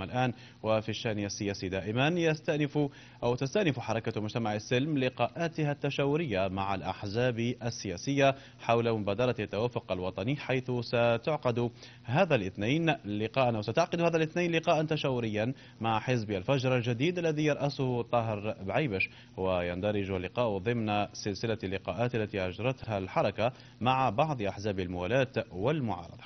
أما الآن وفي الشأن السياسي دائما يستأنف أو تستأنف حركة مجتمع السلم لقاءاتها التشاورية مع الأحزاب السياسية حول مبادرة التوافق الوطني حيث ستعقد هذا الاثنين لقاء أو ستعقد هذا الاثنين لقاء تشاوريا مع حزب الفجر الجديد الذي يرأسه طاهر بعيبش ويندرج اللقاء ضمن سلسلة اللقاءات التي أجرتها الحركة مع بعض أحزاب الموالاة والمعارضة.